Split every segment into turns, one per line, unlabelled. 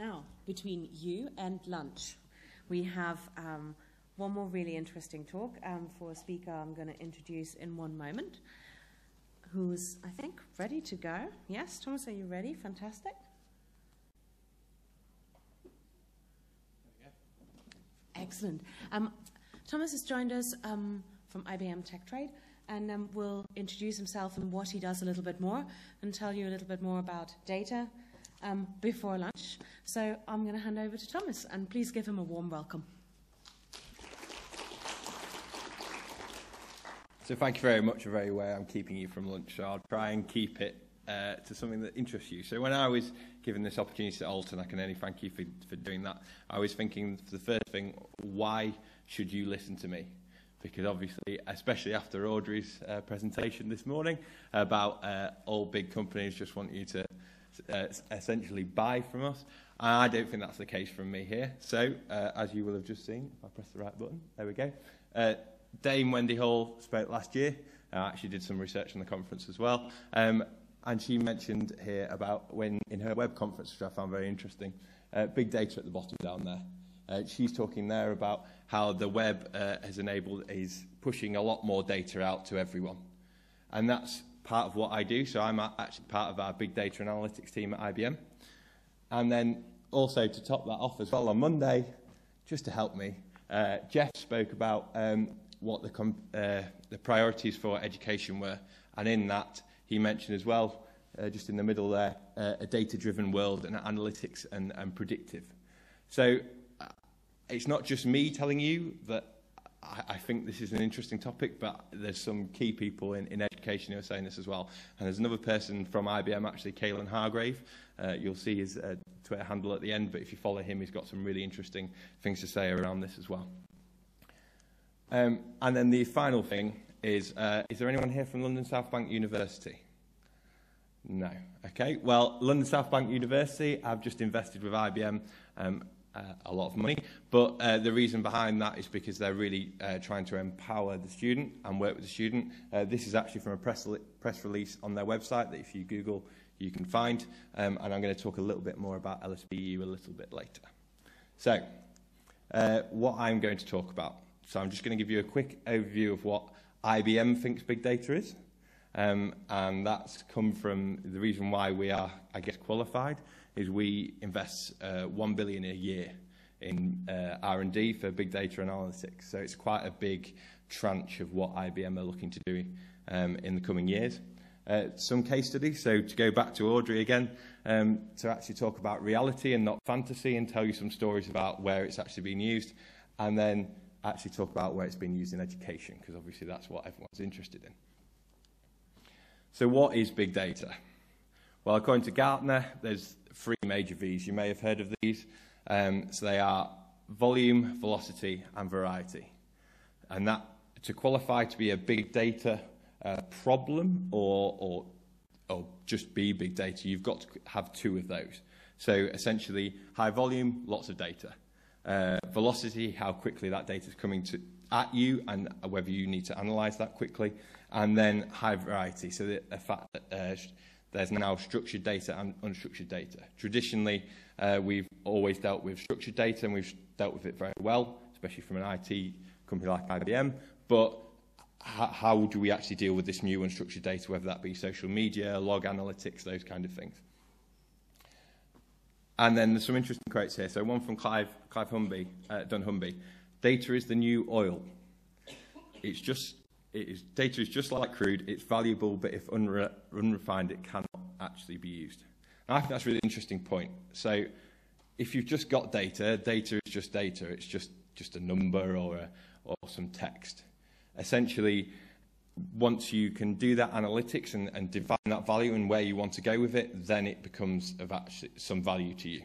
Now, between you and lunch, we have um, one more really interesting talk um, for a speaker I'm going to introduce in one moment, who's, I think, ready to go. Yes, Thomas, are you ready? Fantastic. Excellent. Um, Thomas has joined us um, from IBM Tectrade and um, will introduce himself and what he does a little bit more and tell you a little bit more about data um, before lunch. So I'm going to hand over to Thomas and please give him a warm welcome.
So thank you very much for very way I'm keeping you from lunch. So I'll try and keep it uh, to something that interests you. So when I was given this opportunity to Alton, I can only thank you for, for doing that. I was thinking for the first thing, why should you listen to me? Because obviously, especially after Audrey's uh, presentation this morning about uh, all big companies just want you to uh, essentially buy from us. I don't think that's the case from me here. So, uh, as you will have just seen, if I press the right button, there we go. Uh, Dame Wendy Hall spoke last year. I actually did some research on the conference as well. Um, and she mentioned here about when in her web conference, which I found very interesting, uh, big data at the bottom down there. Uh, she's talking there about how the web uh, has enabled, is pushing a lot more data out to everyone. And that's part of what I do. So I'm actually part of our big data analytics team at IBM. And then also to top that off as well, on Monday, just to help me, uh, Jeff spoke about um, what the, uh, the priorities for education were. And in that, he mentioned as well, uh, just in the middle there, uh, a data-driven world and analytics and, and predictive. So uh, it's not just me telling you that I, I think this is an interesting topic, but there's some key people in, in education who are saying this as well. And there's another person from IBM, actually, Kalen Hargrave. Uh, you'll see his uh, Twitter handle at the end, but if you follow him, he's got some really interesting things to say around this as well. Um, and then the final thing is, uh, is there anyone here from London South Bank University? No. Okay. Well, London South Bank University, I've just invested with IBM um, uh, a lot of money, but uh, the reason behind that is because they're really uh, trying to empower the student and work with the student. Uh, this is actually from a press, press release on their website that if you Google, you can find, um, and I'm going to talk a little bit more about LSBU a little bit later. So, uh, what I'm going to talk about. So I'm just going to give you a quick overview of what IBM thinks big data is. Um, and that's come from the reason why we are, I guess, qualified is we invest uh, 1 billion a year in uh, R&D for big data analytics. So it's quite a big tranche of what IBM are looking to do um, in the coming years. Uh, some case studies, so to go back to Audrey again, um, to actually talk about reality and not fantasy and tell you some stories about where it's actually been used, and then actually talk about where it's been used in education, because obviously that's what everyone's interested in. So what is big data? Well, according to Gartner, there's three major V's. You may have heard of these. Um, so they are volume, velocity, and variety. And that, to qualify to be a big data uh, problem or, or, or just be big data, you've got to have two of those. So essentially, high volume, lots of data. Uh, velocity, how quickly that data is coming to, at you and whether you need to analyze that quickly. And then high variety, so the, fact that uh, there's now structured data and unstructured data. Traditionally, uh, we've always dealt with structured data and we've dealt with it very well, especially from an IT company like IBM. But how do we actually deal with this new unstructured data, whether that be social media, log analytics, those kind of things? And then there's some interesting quotes here. So one from Clive, Clive Humby, uh, Dunnhumby. Data is the new oil. It's just it is, data is just like crude. It's valuable, but if unre, unrefined, it cannot actually be used. And I think that's a really interesting point. So if you've just got data, data is just data. It's just, just a number or, a, or some text. Essentially, once you can do that analytics and, and define that value and where you want to go with it, then it becomes of actually some value to you.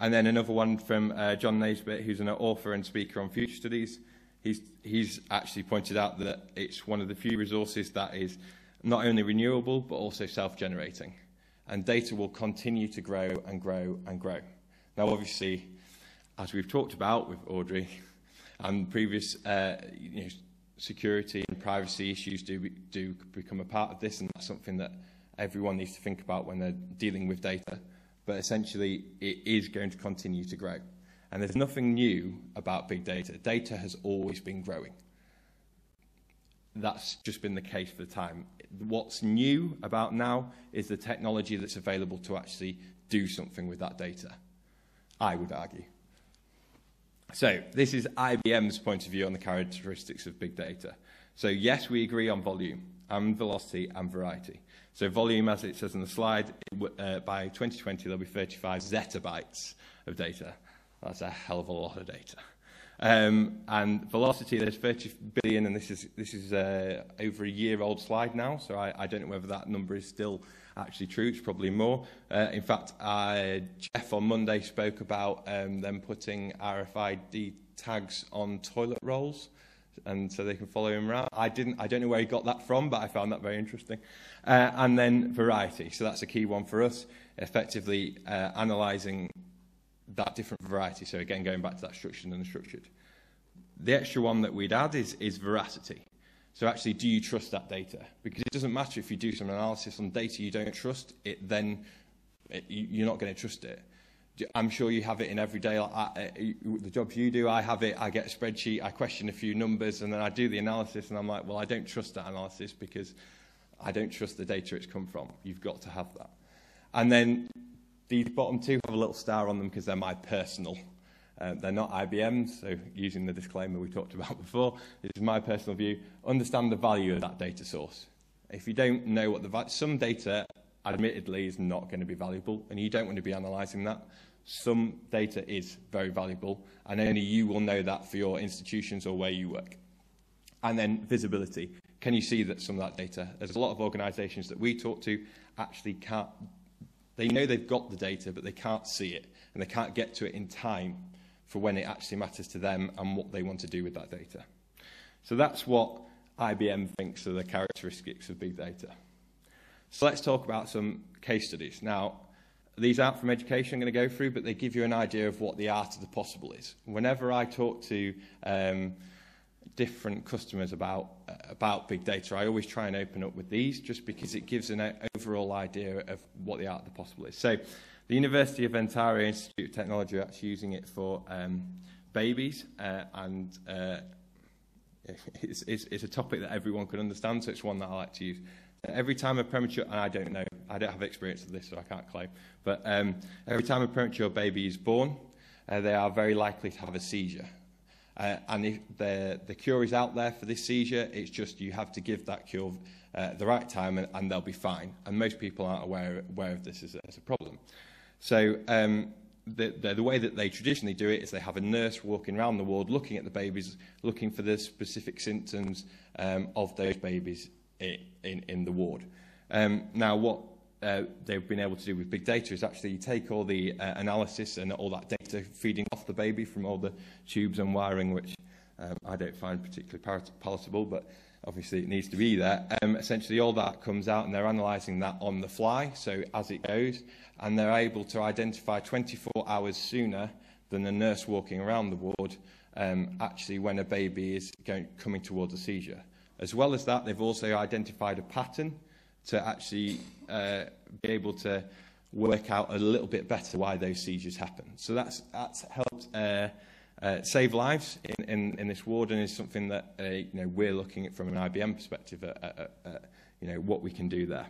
And then another one from uh, John Naisbitt, who's an author and speaker on future studies he's, he's actually pointed out that it's one of the few resources that is not only renewable but also self-generating. And data will continue to grow and grow and grow. Now, obviously, as we've talked about with Audrey and previous uh, you know, security and privacy issues do, do become a part of this, and that's something that everyone needs to think about when they're dealing with data. but essentially it is going to continue to grow. And there's nothing new about big data. Data has always been growing. That's just been the case for the time. What's new about now is the technology that's available to actually do something with that data, I would argue. So this is IBM's point of view on the characteristics of big data. So yes, we agree on volume and velocity and variety. So volume, as it says on the slide, uh, by 2020 there'll be 35 zettabytes of data. That's a hell of a lot of data. Um, and velocity, there's 30 billion, and this is, this is uh, over a year old slide now, so I, I don't know whether that number is still actually true, it's probably more. Uh, in fact, uh, Jeff on Monday spoke about um, them putting RFID tags on toilet rolls, and so they can follow him around. I, didn't, I don't know where he got that from, but I found that very interesting. Uh, and then variety, so that's a key one for us, effectively uh, analysing that different variety. So again, going back to that structured and unstructured. The extra one that we'd add is, is veracity. So actually, do you trust that data? Because it doesn't matter if you do some analysis on data you don't trust, it then it, you're not going to trust it. I'm sure you have it in every day. I, the jobs you do, I have it. I get a spreadsheet, I question a few numbers, and then I do the analysis, and I'm like, well, I don't trust that analysis because I don't trust the data it's come from. You've got to have that. And then these bottom two have a little star on them because they're my personal. Uh, they're not IBM's, so using the disclaimer we talked about before, this is my personal view. Understand the value of that data source. If you don't know what the value, some data, admittedly, is not going to be valuable, and you don't want to be analysing that. Some data is very valuable, and only you will know that for your institutions or where you work. And then visibility. Can you see that some of that data? There's a lot of organisations that we talk to actually can't, they know they've got the data, but they can't see it, and they can't get to it in time for when it actually matters to them and what they want to do with that data. So that's what IBM thinks are the characteristics of big data. So let's talk about some case studies. Now, these aren't from education I'm going to go through, but they give you an idea of what the art of the possible is. Whenever I talk to um, different customers about, about big data, I always try and open up with these just because it gives an overall idea of what the art of the possible is. So the University of Ontario Institute of Technology are actually using it for um, babies uh, and uh, it's, it's, it's a topic that everyone can understand, so it's one that I like to use. Every time a premature, and I don't know, I don't have experience of this, so I can't claim, but um, every time a premature baby is born, uh, they are very likely to have a seizure. Uh, and if the, the cure is out there for this seizure, it's just you have to give that cure uh, the right time and, and they'll be fine. And most people aren't aware, aware of this as a, as a problem. So um, the, the, the way that they traditionally do it is they have a nurse walking around the ward looking at the babies, looking for the specific symptoms um, of those babies in, in, in the ward. Um, now, what uh, they've been able to do with big data is actually take all the uh, analysis and all that data feeding off the baby from all the tubes and wiring, which um, I don't find particularly palatable, but obviously it needs to be there. Um, essentially, all that comes out and they're analysing that on the fly, so as it goes, and they're able to identify 24 hours sooner than a nurse walking around the ward um, actually when a baby is going, coming towards a seizure. As well as that, they've also identified a pattern to actually uh, be able to work out a little bit better why those seizures happen. So that's, that's helped uh, uh, save lives in, in, in this ward and is something that uh, you know, we're looking at from an IBM perspective at, at, at you know, what we can do there.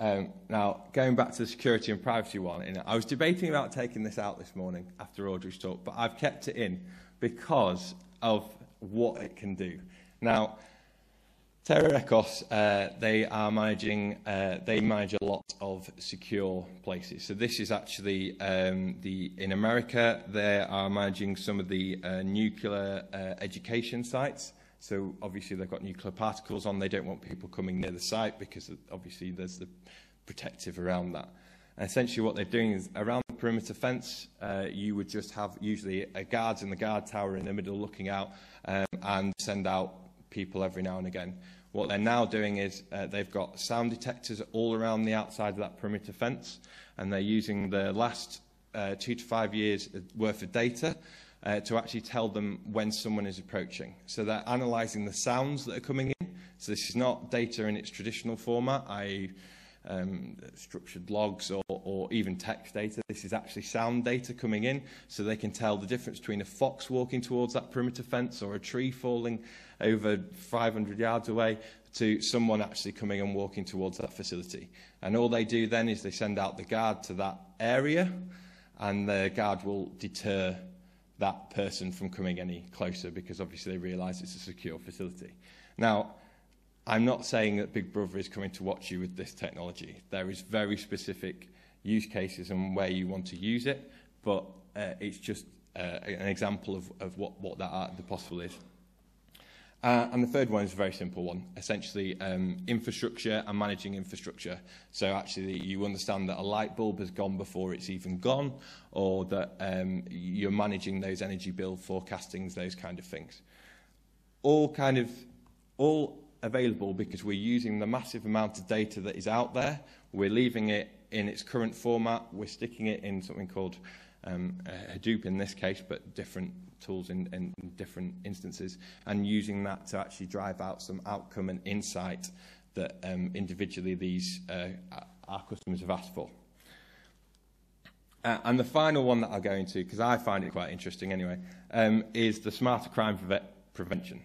Um, now, going back to the security and privacy one, I was debating about taking this out this morning after Audrey's talk, but I've kept it in because of what it can do. Now, Terra Records, uh, they are managing, uh, they manage a lot of secure places. So this is actually um, the in America, they are managing some of the uh, nuclear uh, education sites. So obviously they've got nuclear particles on. They don't want people coming near the site because obviously there's the protective around that. And essentially what they're doing is around the perimeter fence, uh, you would just have usually a guards in the guard tower in the middle looking out um, and send out people every now and again. What they're now doing is uh, they've got sound detectors all around the outside of that perimeter fence, and they're using the last uh, two to five years worth of data uh, to actually tell them when someone is approaching. So they're analysing the sounds that are coming in. So this is not data in its traditional format, i.e um, structured logs or, or even text data. This is actually sound data coming in, so they can tell the difference between a fox walking towards that perimeter fence or a tree falling over 500 yards away to someone actually coming and walking towards that facility. And all they do then is they send out the guard to that area, and the guard will deter that person from coming any closer because obviously they realize it's a secure facility. Now, I'm not saying that Big Brother is coming to watch you with this technology. There is very specific use cases and where you want to use it, but uh, it's just uh, an example of, of what, what that art, the possible is. Uh, and the third one is a very simple one, essentially um, infrastructure and managing infrastructure. So actually you understand that a light bulb has gone before it's even gone, or that um, you're managing those energy bill forecastings, those kind of things. All kind of, all available because we're using the massive amount of data that is out there, we're leaving it in its current format, we're sticking it in something called um, Hadoop in this case, but different tools in, in different instances, and using that to actually drive out some outcome and insight that um, individually these uh, our customers have asked for. Uh, and the final one that I'll go into, because I find it quite interesting anyway, um, is the smarter crime pre prevention.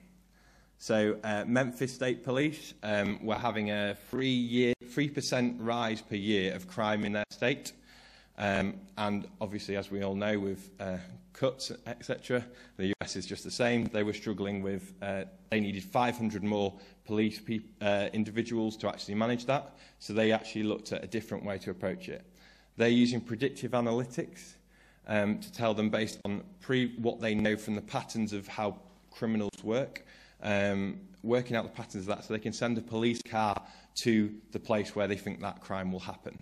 So uh, Memphis State Police um, were having a three year, 3% rise per year of crime in their state. Um, and obviously, as we all know, with uh, cuts, etc., the US is just the same. They were struggling with, uh, they needed 500 more police pe uh, individuals to actually manage that. So they actually looked at a different way to approach it. They're using predictive analytics um, to tell them based on pre what they know from the patterns of how criminals work um, working out the patterns of that so they can send a police car to the place where they think that crime will happen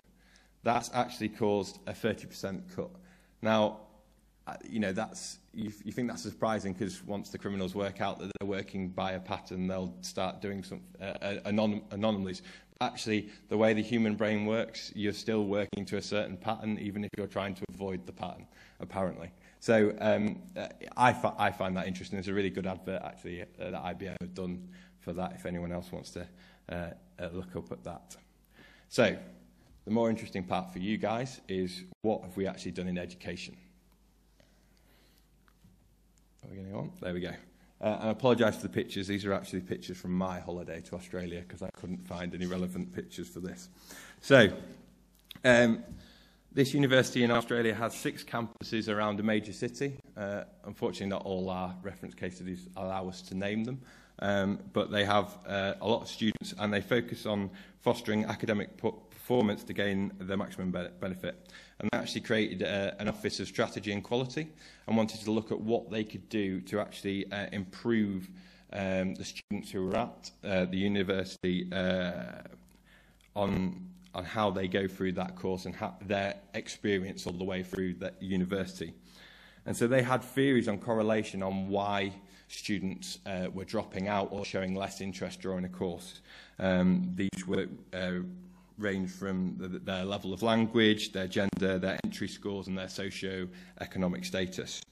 that's actually caused a 30% cut. Now, uh, you know, that's, you, you think that's surprising because once the criminals work out that they're working by a pattern, they'll start doing some uh, uh, anom anomalies. Actually, the way the human brain works, you're still working to a certain pattern, even if you're trying to avoid the pattern, apparently. So um, I, fi I find that interesting. There's a really good advert, actually, uh, that IBM have done for that, if anyone else wants to uh, uh, look up at that. So, the more interesting part for you guys is what have we actually done in education? Are we getting on? There we go. Uh, I apologise for the pictures. These are actually pictures from my holiday to Australia because I couldn't find any relevant pictures for this. So, um, This university in Australia has six campuses around a major city. Uh, unfortunately, not all our reference case studies allow us to name them, um, but they have uh, a lot of students and they focus on fostering academic performance to gain the maximum be benefit. And they actually created uh, an office of strategy and quality and wanted to look at what they could do to actually uh, improve um, the students who were at uh, the university uh, on on how they go through that course and how, their experience all the way through that university. And so they had theories on correlation on why students uh, were dropping out or showing less interest during a course. Um, these were uh, range from the, their level of language, their gender, their entry scores, and their socio-economic status.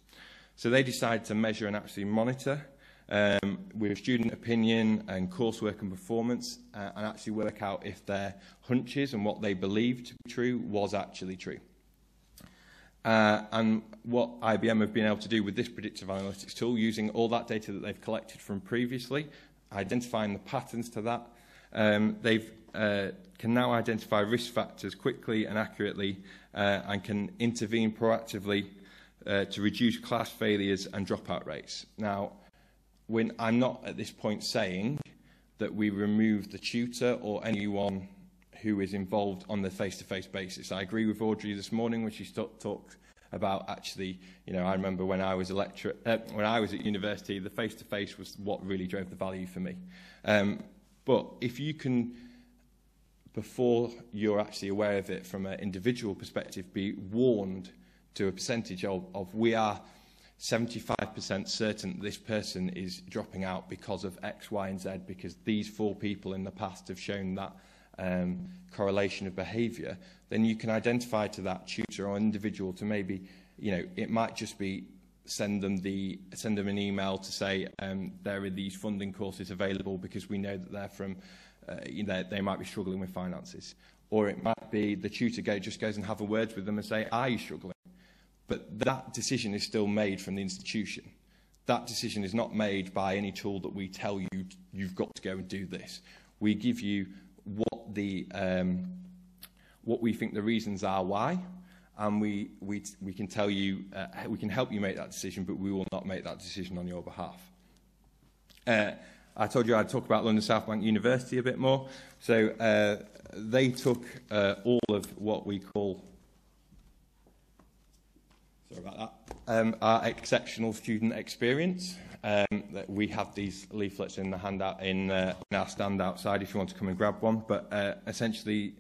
So they decided to measure and actually monitor um, with student opinion and coursework and performance uh, and actually work out if their hunches and what they believed to be true was actually true. Uh, and what IBM have been able to do with this predictive analytics tool, using all that data that they've collected from previously, identifying the patterns to that, um, they've uh, can now identify risk factors quickly and accurately uh, and can intervene proactively uh, to reduce class failures and dropout rates. Now, when I'm not at this point saying that we remove the tutor or anyone who is involved on the face-to-face -face basis. I agree with Audrey this morning when she talked about actually, you know, I remember when I was a lecturer, uh, when I was at university, the face-to-face -face was what really drove the value for me. Um, but if you can before you're actually aware of it from an individual perspective, be warned to a percentage of, of we are 75% certain this person is dropping out because of X, Y, and Z, because these four people in the past have shown that um, correlation of behaviour, then you can identify to that tutor or individual to maybe, you know, it might just be send them the send them an email to say um, there are these funding courses available because we know that they're from uh, you know, they might be struggling with finances. or it might be the tutor go, just goes and have a word with them and say, are you struggling? But that decision is still made from the institution. That decision is not made by any tool that we tell you you've got to go and do this. We give you what the um, what we think the reasons are why, and we we we can tell you uh, we can help you make that decision, but we will not make that decision on your behalf. Uh, I told you I'd talk about London South Bank University a bit more. So uh, they took uh, all of what we call sorry about that, um, our exceptional student experience. Um, that we have these leaflets in the handout in, uh, in our stand outside if you want to come and grab one. But uh, essentially,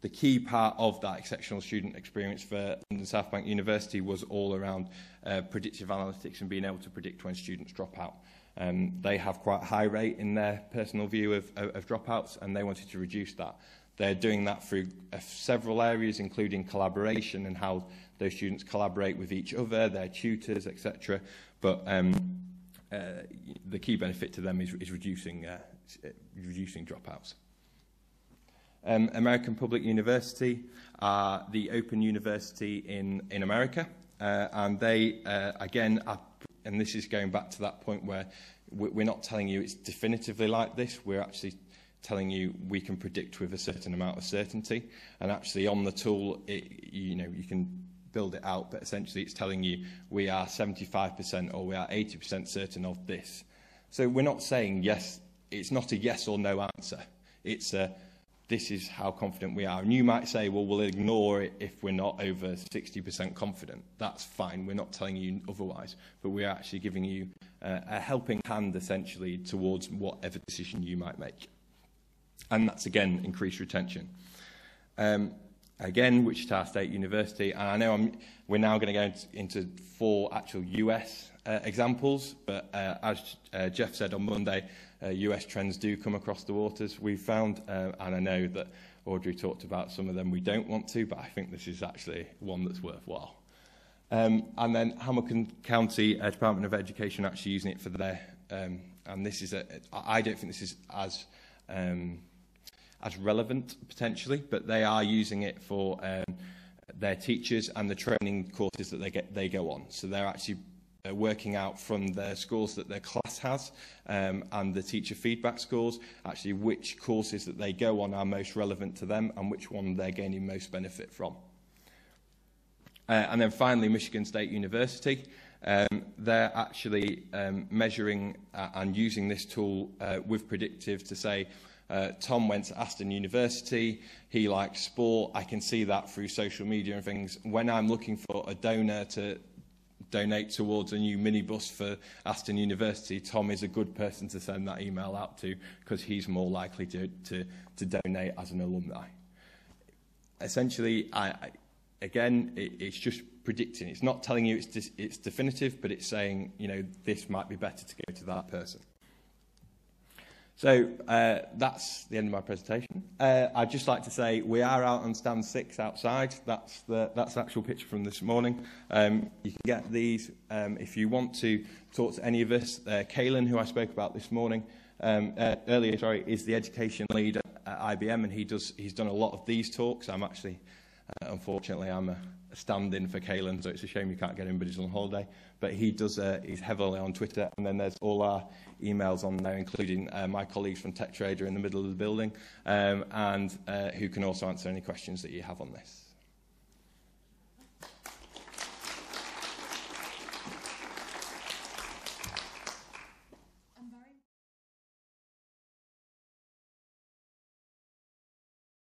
the key part of that exceptional student experience for London South Bank University was all around uh, predictive analytics and being able to predict when students drop out. Um, they have quite a high rate in their personal view of, of, of dropouts, and they wanted to reduce that. They're doing that through uh, several areas, including collaboration and how Those students collaborate with each other, their tutors, etc. But um, uh, the key benefit to them is, is reducing, uh, uh, reducing dropouts. Um, American Public University are the open university in, in America. Uh, and they, uh, again, are, and this is going back to that point where we're not telling you it's definitively like this. We're actually telling you we can predict with a certain amount of certainty. And actually on the tool, it, you know, you can build it out, but essentially it's telling you we are 75% or we are 80% certain of this. So we're not saying yes, it's not a yes or no answer. It's a this is how confident we are. And you might say, well, we'll ignore it if we're not over 60% confident. That's fine. We're not telling you otherwise. But we're actually giving you uh, a helping hand, essentially, towards whatever decision you might make. And that's, again, increased retention. Um, again, Wichita State University. And I know I'm, we're now going to go into, four actual US uh, examples, but uh, as uh, Jeff said on Monday, uh, US trends do come across the waters. We've found, uh, and I know that Audrey talked about some of them we don't want to, but I think this is actually one that's worthwhile. Um, and then Hamilton County uh, Department of Education actually using it for their, um, and this is, a, I don't think this is as um, as relevant potentially, but they are using it for um, their teachers and the training courses that they get they go on. So they're actually uh, working out from their schools that their class has um, and the teacher feedback scores, actually which courses that they go on are most relevant to them and which one they're gaining most benefit from. Uh, and then finally, Michigan State University. Um, they're actually um, measuring uh, and using this tool uh, with predictive to say, uh, Tom went to Aston University, he likes sport, I can see that through social media and things. When I'm looking for a donor to donate towards a new minibus for Aston University, Tom is a good person to send that email out to because he's more likely to, to, to donate as an alumni. Essentially, I, again, it, it's just predicting. It's not telling you it's, it's definitive, but it's saying, you know, this might be better to go to that person. So uh, that's the end of my presentation. Uh, I'd just like to say we are out on stand six outside. That's the, that's the actual picture from this morning. Um, you can get these um, if you want to talk to any of us. Uh, Kaelin, who I spoke about this morning um, uh, earlier, sorry, is the education leader at IBM, and he does, he's done a lot of these talks. I'm actually, uh, unfortunately, I'm a, stand-in for Kalen, so it's a shame you can't get him, but he's on holiday. But he does, uh, he's heavily on Twitter, and then there's all our emails on there, including uh, my colleagues from TechTrader in the middle of the building, um, and uh, who can also answer any questions that you have on this.